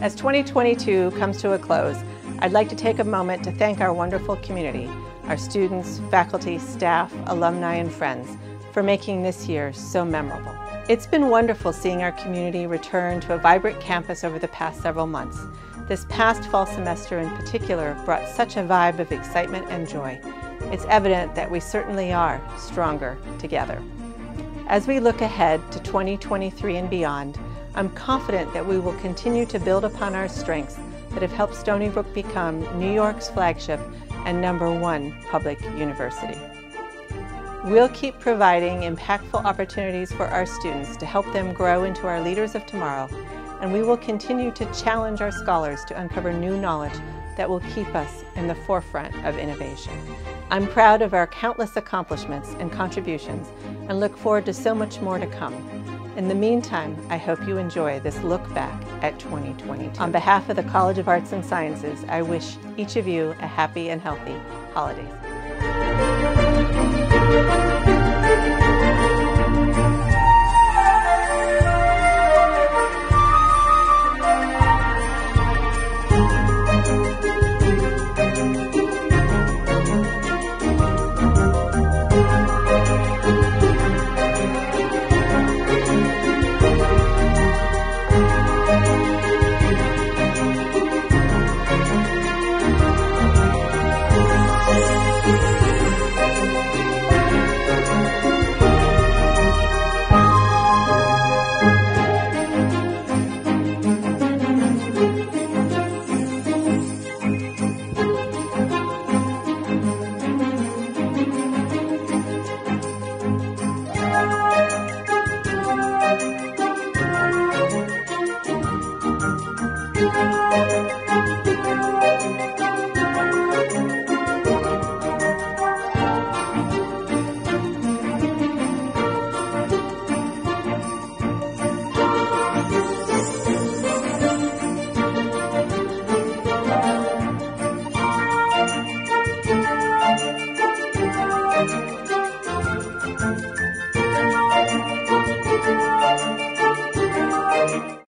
As 2022 comes to a close, I'd like to take a moment to thank our wonderful community, our students, faculty, staff, alumni, and friends for making this year so memorable. It's been wonderful seeing our community return to a vibrant campus over the past several months. This past fall semester in particular brought such a vibe of excitement and joy. It's evident that we certainly are stronger together. As we look ahead to 2023 and beyond, I'm confident that we will continue to build upon our strengths that have helped Stony Brook become New York's flagship and number one public university. We'll keep providing impactful opportunities for our students to help them grow into our leaders of tomorrow, and we will continue to challenge our scholars to uncover new knowledge that will keep us in the forefront of innovation. I'm proud of our countless accomplishments and contributions and look forward to so much more to come. In the meantime, I hope you enjoy this look back at 2022. On behalf of the College of Arts and Sciences, I wish each of you a happy and healthy holidays. Música